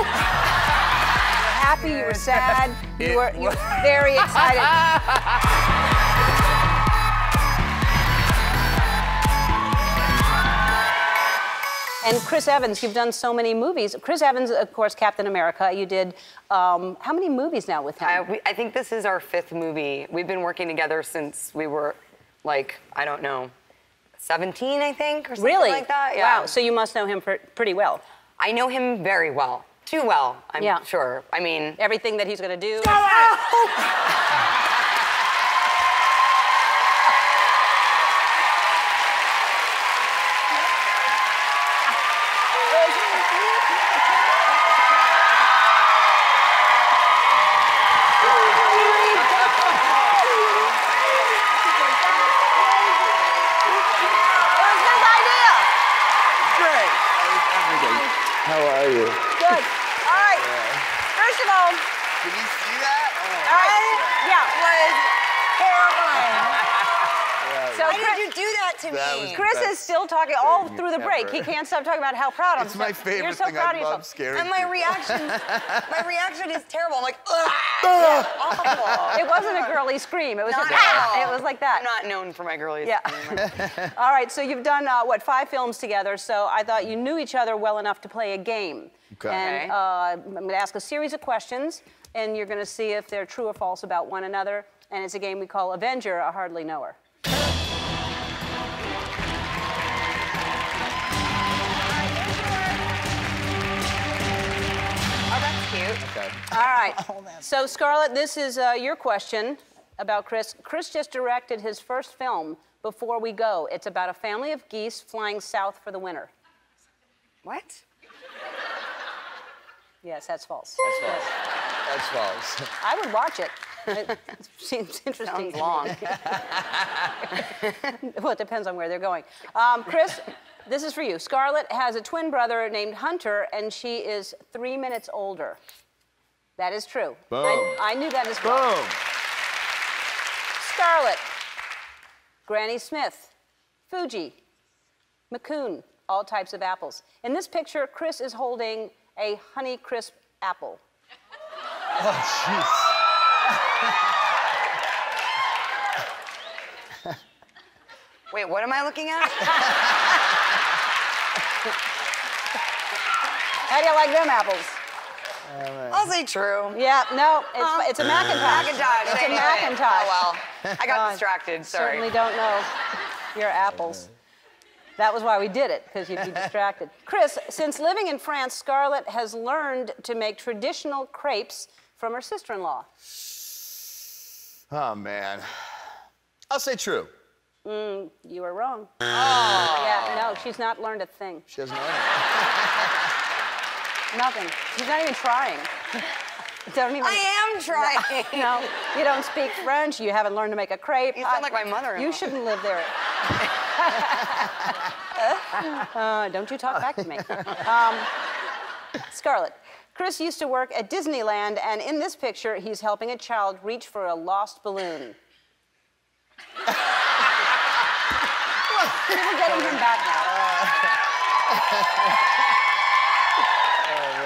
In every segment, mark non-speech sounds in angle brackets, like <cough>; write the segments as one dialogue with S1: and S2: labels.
S1: were happy, you were sad, you were, you were very excited. <laughs> And Chris Evans, you've done so many movies. Chris Evans, of course, Captain America. You did um, how many movies now with him?
S2: I, we, I think this is our fifth movie. We've been working together since we were, like, I don't know, 17, I think, or something
S1: really?
S2: like that. Yeah.
S1: Wow. So you must know him pr- pretty well.
S2: I know him very well. Too well, I'm
S1: Yeah.
S2: sure. I mean,
S1: Everything that he's going to do. <laughs> It was his idea.
S3: Great. How are you?
S1: Good. All right. First of all,
S3: Can you see that? Oh,
S1: all right. Yeah.
S2: was horrifying.
S1: So
S2: Why
S1: Chris,
S2: did you do that to
S3: That
S2: me?
S1: Chris is still talking all through the break. He can't stop talking about how proud I'm
S3: It's my favorite You're
S1: so
S3: thing.
S1: proud
S3: I
S1: of
S3: love scaring
S2: and my reaction, <laughs> my reaction is terrible. I'm like, ugh, awful.
S1: It wasn't a girly scream. It was
S2: Not
S1: just, ah! It was like that.
S2: I'm not known for my girlies.
S1: Yeah. <laughs> All right, so you've done, uh, what, five films together, so I thought you knew each other well enough to play a game.
S3: Okay.
S1: And uh, I'm going to ask a series of questions, and you're going to see if they're true or false about one another. And it's a game we call Avenger, a Hardly Knower.
S3: Okay.
S1: All right. <laughs> So, Scarlett, this is uh, your question about Chris. Chris just directed his first film, Before We Go. It's about a family of geese flying south for the winter.
S2: What?
S1: Yes, that's false.
S3: That's false. That's false. <laughs>
S1: I would watch it. It seems interesting.
S2: Sounds long. <laughs>
S1: well, it depends on where they're going. Um, Chris, this is for you. Scarlett has a twin brother named Hunter, and she is three minutes older. That is true. I,
S3: Boom.
S1: I knew that as well.
S3: Boom.
S1: Scarlett, Granny Smith, Fuji, Macoun, all types of apples. In this picture, Chris is holding a Honey Crisp apple.
S3: Oh, jeez.
S2: Wait, what am I looking at? <laughs>
S1: How do you like them apples?
S2: I'll say true.
S1: Yeah, no, it's, it's a McIntosh.
S2: McIntosh.
S1: It's a
S2: anyway.
S1: McIntosh.
S2: Oh well, I got
S1: God,
S2: distracted. Sorry.
S1: Certainly don't know your apples. That was why we did it, because you'd be <laughs> distracted. Chris, since living in France, Scarlett has learned to make traditional crepes from her sister-in-law.
S3: Oh, man. I'll say true.
S1: You were wrong.
S2: Oh.
S1: Yeah, no, she's not learned a thing.
S3: She doesn't know anything.
S1: Nothing. She's not even trying. <laughs> don't even.
S2: I am trying. <laughs>
S1: No, you don't speak French. You haven't learned to make a crepe.
S2: You sound
S1: I-
S2: like my mother-in-law.
S1: You shouldn't live there. <laughs> uh, don't you talk back to me. Um, Scarlett, Chris used to work at Disneyland, and in this picture, he's helping a child reach for a lost balloon. People getting him back now.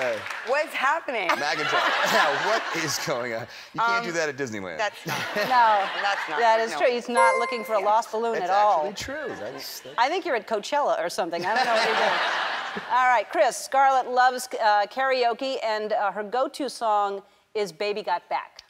S3: Oh.
S2: What's happening?
S3: McIntosh. <laughs> Yeah, what is going on? You can't do that at Disneyland.
S2: That's not. <laughs>
S1: No,
S2: That's not-
S1: that is
S2: no.
S1: true. He's not looking for a lost balloon
S3: That's
S1: at all.
S3: actually true. That's, that's...
S1: I think you're at Coachella or something. I don't know what you're doing. <laughs> All right, Chris. Scarlett loves uh, karaoke, and uh, her go-to song is "Baby Got Back."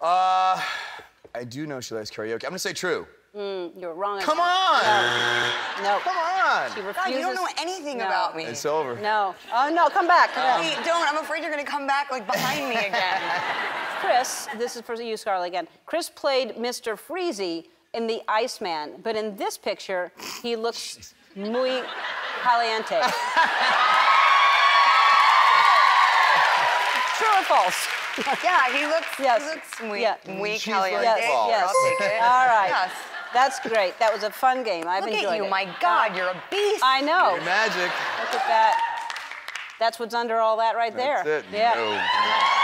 S3: Uh, I do know she likes karaoke. I'm gonna say true.
S1: Mm, you're wrong.
S3: Come on!
S1: No.
S3: Come on!
S1: She refuses.
S2: God, you don't know anything
S1: No.
S2: about me.
S3: It's over.
S1: No. Oh no, come back. Come back.
S2: Wait, don't. I'm afraid you're gonna come back like behind me again. <laughs>
S1: Chris, this is for you, Scarlett, again. Chris played Mr. Freezy in The Iceman, but in this picture, he looks muy caliente. <laughs> True or false?
S2: yeah, he looks.
S1: Yes.
S2: He looks muy,
S1: Yeah.
S2: muy
S3: She's
S2: caliente.
S3: like
S1: Yes,
S3: false.
S1: yes.
S2: I'll take it.
S1: All right.
S2: Yes.
S1: That's great. That was a fun game. I've
S2: Look
S1: enjoyed
S2: at you,
S1: it.
S2: my God, uh, you're a beast.
S1: I know.
S3: Your magic.
S1: Look at that. That's what's under all that right there.
S3: That's it.
S1: Yeah.
S3: No.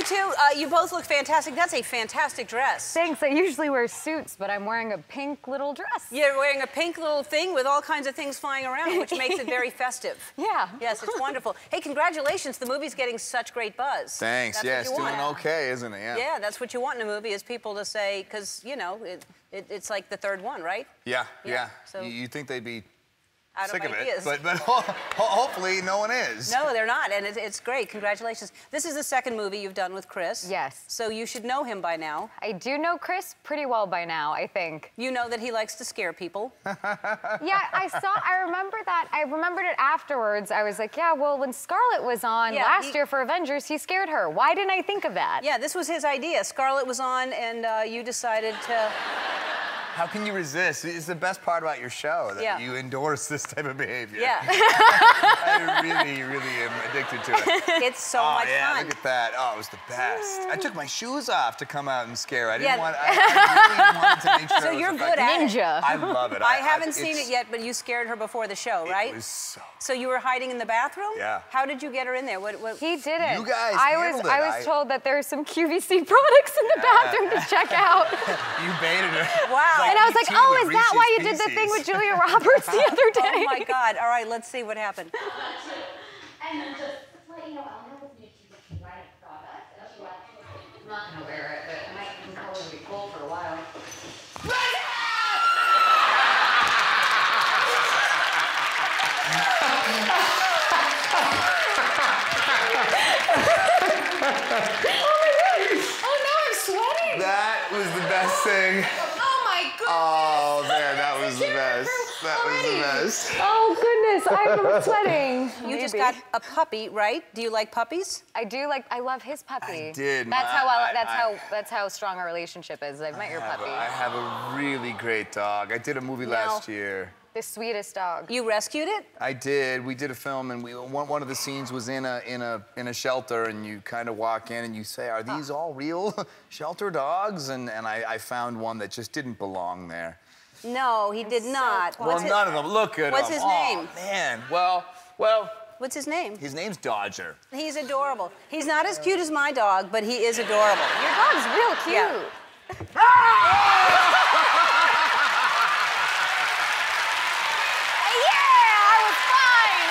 S1: Hey, you you two. Uh, you both look fantastic. That's a fantastic dress.
S4: Thanks. I usually wear suits, but I'm wearing a pink little dress.
S1: You're wearing a pink little thing with all kinds of things flying around, which makes it very <laughs> festive.
S4: Yeah.
S1: Yes, it's wonderful. <laughs> Hey, congratulations. The movie's getting such great buzz.
S3: Thanks.
S1: That's
S3: yeah,
S1: what
S3: it's
S1: you
S3: doing
S1: want.
S3: okay, isn't it? Yeah.
S1: Yeah, that's what you want in a movie is people to say, because, you know, it, it, it's like the third one, right?
S3: Yeah.
S1: Yeah,
S3: Yeah.
S1: so-
S3: You, you'd think they'd be
S1: Out
S3: sick
S1: of
S3: of
S1: ideas.
S3: it, but but <laughs> ho- ho- hopefully no one is.
S1: No, they're not, and it, it's great. Congratulations. This is the second movie you've done with Chris.
S4: Yes.
S1: So you should know him by now.
S4: I do know Chris pretty well by now, I think.
S1: You know that he likes to scare people. <laughs>
S4: Yeah, I saw, I remember that. I remembered it afterwards. I was like, yeah, well, when Scarlett was on
S1: Yeah,
S4: last
S1: he-
S4: year for Avengers, he scared her. Why didn't I think of that?
S1: Yeah, this was his idea. Scarlett was on, and uh, you decided to.
S3: How can you resist? It's the best part about your show that
S1: Yeah.
S3: you endorse this type of behavior.
S1: Yeah, <laughs>
S3: I really, really am addicted to it. <laughs>
S1: it's so
S3: oh
S1: much
S3: yeah,
S1: fun.
S3: look at that. Oh, it was the best. I took my shoes off to come out and scare. I didn't
S1: Yeah.
S3: want. I, I really wanted to make <laughs> sure.
S1: So you're good at.
S4: Ninja.
S3: I love it.
S1: I haven't seen it yet, but you scared her before the show, right?
S3: It was so.
S1: So you were hiding in the bathroom?
S3: Yeah.
S1: How did you get her in there? What? what
S4: He did it.
S3: You guys
S4: I was.
S3: It.
S4: I was
S3: I-
S4: told that there are some QVC products in the bathroom to check out.
S3: You baited her.
S1: Wow.
S4: And I was like, oh, is that why you did the thing with Julia Roberts the other day? <laughs>
S1: oh my God! All right, let's see what happened.
S5: And then just let you know, I'll never need to buy product. If you want, I'm not gonna wear it, but it might probably be cool for a while. <laughs> Oh, oh no, I'm sweating!
S3: That was the best thing.
S5: Oh my goodness! <laughs>
S3: Man, that was the best.
S5: remember
S3: That was the best.
S4: Oh goodness, I'm <laughs> sweating.
S1: You just got a puppy, right? Do you like puppies?
S4: I do like. I love his puppy.
S3: I did.
S4: That's
S3: My-
S4: how. I,
S3: I-
S4: that's
S3: I-
S4: how. That's how strong our relationship is. I've met your
S3: I have,
S4: puppy.
S3: a, I have a really great dog. I did a movie last year.
S4: The sweetest dog.
S1: You rescued it?
S3: I did. We did a film, and we one, one of the scenes was in a in a in a shelter, and you kind of walk in and you say, "Are these ah. all real <laughs> shelter dogs?" And and I, I found one that just didn't belong there.
S1: No, he did not.
S3: well,
S1: What's, his,
S3: none of them. Look at him.
S1: what's
S3: him.
S1: his
S3: Oh,
S1: name?
S3: man. Well, well,
S1: what's his name?
S3: his name's Dodger.
S1: He's adorable. He's not as cute as my dog, but he is adorable.
S4: Your dog's real cute.
S1: Yeah.
S4: Yeah, I was fine.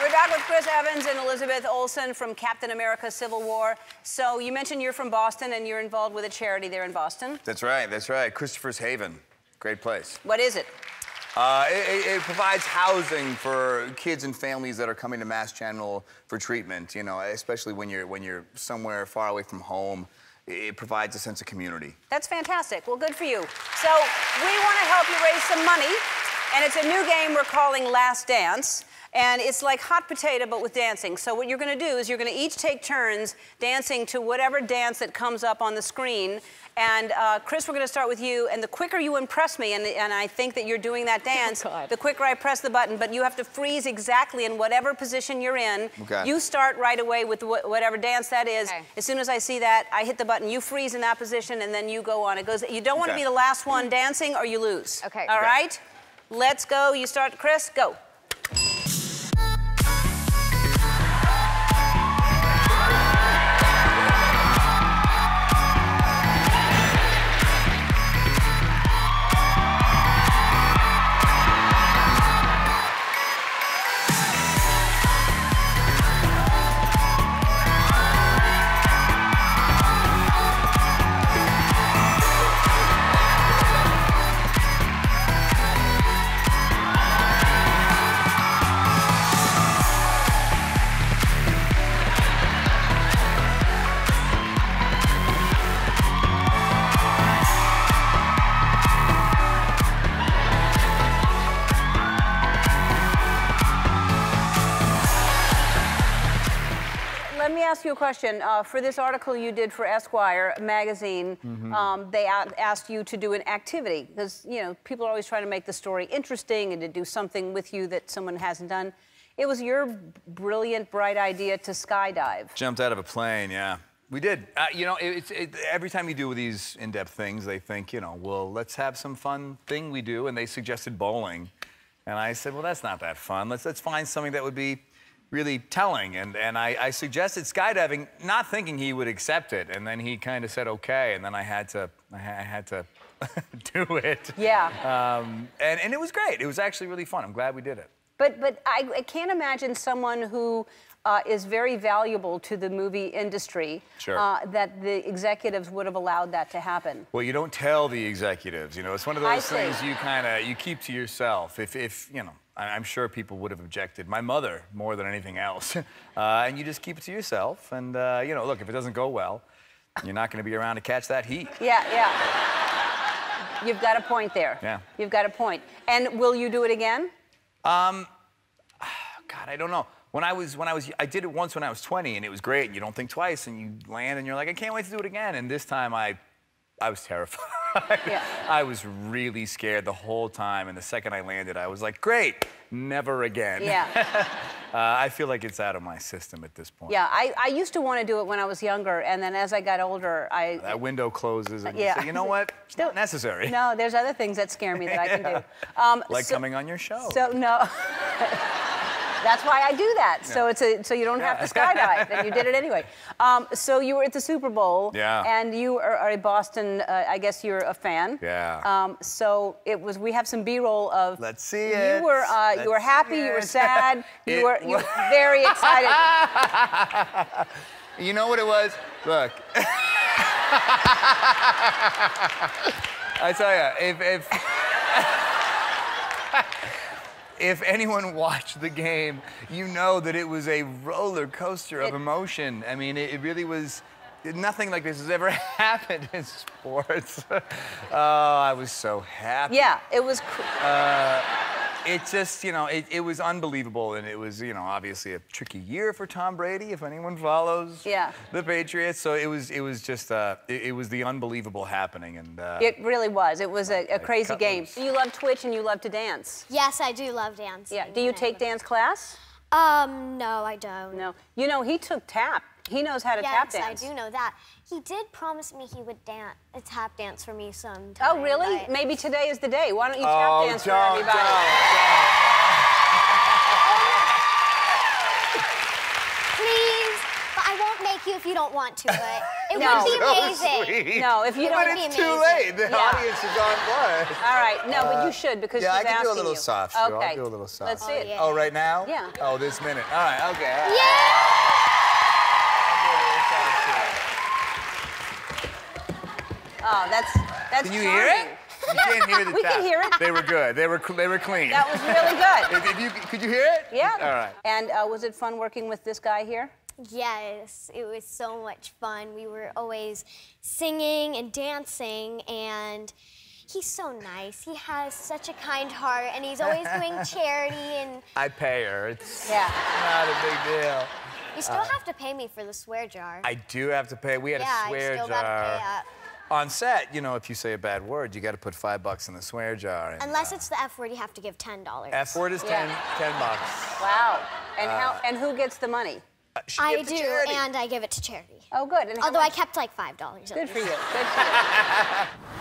S1: We're back with Chris Evans and Elizabeth Olsen from Captain America Civil War. So you mentioned you're from Boston and you're involved with a charity there in Boston.
S3: That's right. That's right. Christopher's Haven. Great place.
S1: What is it?
S3: Uh, it, it- provides housing for kids and families that are coming to Mass General for treatment. You know, especially when you're when you're somewhere far away from home. It, it provides a sense of community.
S1: That's fantastic. Well, good for you. So we want to help you raise some money, and it's a new game we're calling Last Dance. And it's like hot potato, but with dancing. So what you're going to do is you're going to each take turns dancing to whatever dance that comes up on the screen. And uh, Chris, we're going to start with you. And the quicker you impress me, and, and I think that you're doing that <laughs> dance,
S4: God.
S1: the quicker I press the button. But you have to freeze exactly in whatever position you're in.
S3: Okay.
S1: You start right away with wh- whatever dance that is.
S4: Okay.
S1: As soon as I see that, I hit the button. You freeze in that position, and then you go on. It goes. You don't want to
S3: Okay.
S1: be the last one dancing, or you lose.
S4: Okay.
S1: All
S4: Okay.
S1: right. Let's go. You start, Chris. Go. Me ask you a question. Uh, for this article you did for Esquire magazine,
S3: Mm-hmm.
S1: um, they asked you to do an activity because you know people are always trying to make the story interesting and to do something with you that someone hasn't done. It was your brilliant, bright idea to skydive.
S3: Jumped out of a plane, yeah. We did. Uh, you know, it, it's it, every time you do these in-depth things, they think, you know, well, let's have some fun thing we do, and they suggested bowling, and I said, well, that's not that fun. Let's let's find something that would be really telling, and and I, I suggested skydiving, not thinking he would accept it, and then he kind of said okay, and then I had to I, ha- I had to <laughs> do it.
S1: Yeah.
S3: Um, and and it was great. It was actually really fun. I'm glad we did it.
S1: But but I, I can't imagine someone who uh, is very valuable to the movie industry
S3: Sure.
S1: uh, that the executives would have allowed that to happen.
S3: Well, you don't tell the executives. You know, it's one of
S1: I
S3: those
S1: see.
S3: things you kind of you keep to yourself. If if you know, I- I'm sure people would have objected. My mother more than anything else. <laughs> uh, and you just keep it to yourself. And uh, you know, look, if it doesn't go well, you're not going to be around to catch that heat.
S1: Yeah, yeah. You've got a point there.
S3: Yeah.
S1: You've got a point. And will you do it again? <sighs>
S3: God, I don't know. When I was when I was I did it once when I was 20 and it was great and you don't think twice and you land and you're like I can't wait to do it again and this time I I was terrified. <laughs> <laughs>
S1: Yeah.
S3: I was really scared the whole time and the second I landed I was like great, never again.
S1: Yeah. <laughs>
S3: Uh, I feel like it's out of my system at this point.
S1: Yeah, I, I used to want to do it when I was younger, and then as I got older, I.
S3: That window closes and you
S1: Yeah.
S3: say, you know what? <laughs> It's not necessary.
S1: No, there's other things that scare me that I can do. Um,
S3: Like
S1: so-
S3: coming on your show.
S1: So no. That's why I do that. So it's a so you don't have to <laughs> skydive, and you did it anyway. Um, so you were at the Super Bowl,
S3: Yeah.
S1: and you are, are a Boston. Uh, I guess you're a fan.
S3: Yeah.
S1: Um, so it was. We have some B-roll of.
S3: Let's see it.
S1: You were uh, you were happy. You were sad. <laughs> You were you were very excited. <laughs>
S3: You know what it was? Look. I tell you, if if if anyone <laughs> watched the game, you know that it was a roller coaster of emotion. I mean, it, it really was. Nothing like this has ever <laughs> happened in sports. <laughs> oh, I was so happy.
S1: Yeah, it was. Cr- uh,
S3: It just, you know, it, it was unbelievable, and it was, you know, obviously a tricky year for Tom Brady, if anyone follows
S1: Yeah.
S3: the Patriots. So it was, it was just, uh, it, it was the unbelievable happening, and uh,
S1: It really was. It was a, a crazy game.
S3: loose.
S1: You love Twitch and you love to dance.
S5: Yes, I do love dance.
S1: Yeah. Do you take dance class?
S5: Um, no, I don't.
S1: No. You know, he took tap. He knows how to tap dance. Yes.
S5: I do know that. He did promise me he would dance, a uh, tap dance for me sometime.
S1: Oh, really?
S5: but-
S1: Maybe today is the day. Why don't you tap
S3: oh,
S1: dance for
S3: don't,
S1: everybody?
S5: Please, but I won't make you if you don't want to. But it <laughs>
S1: No.
S5: would be
S3: So
S5: amazing.
S3: sweet.
S1: No, if you
S5: It
S1: don't.
S5: would be
S3: It's too late. The
S1: Yeah.
S3: audience is on board.
S1: All right. No, but you uh, should because
S3: Yeah, I can do a
S1: asking
S3: little
S1: you.
S3: soft.
S1: Okay.
S3: I'll do a little soft.
S1: Let's see
S5: Oh,
S1: it.
S5: yeah.
S3: Oh, right now?
S1: Yeah.
S3: Oh, this minute. All right, okay. all right.
S5: Yeah!
S1: Oh, that's that's.
S3: Can you hear it? You can't hear the <laughs>
S1: We can hear it.
S3: They were good. They were they were clean.
S1: That was really good.
S3: If, if you could you hear it?
S1: Yeah.
S3: All right.
S1: And uh, was it fun working with this guy here?
S5: Yes, it was so much fun. We were always singing and dancing, and he's so nice. He has such a kind heart, and he's always doing <laughs> charity. And
S3: I pay her. It's
S1: Yeah.
S3: not a big deal.
S5: you still have to pay me for the swear jar.
S3: Uh, I do have to pay. We had
S5: yeah,
S3: a swear
S5: I still
S3: jar.
S5: gotta pay that.
S3: On set, you know, if you say a bad word, you got to put five bucks in the swear jar. And,
S5: Unless it's the F word, you have to give ten dollars.
S3: F word is
S1: Yeah.
S3: 10, 10 bucks.
S1: Wow. And how? And who gets the money?
S3: Uh,
S5: I do,
S3: charity.
S5: and I give it to charity.
S1: Oh, good. And how
S5: Although I kept like five dollars.
S1: Good for you. Good for <laughs> you.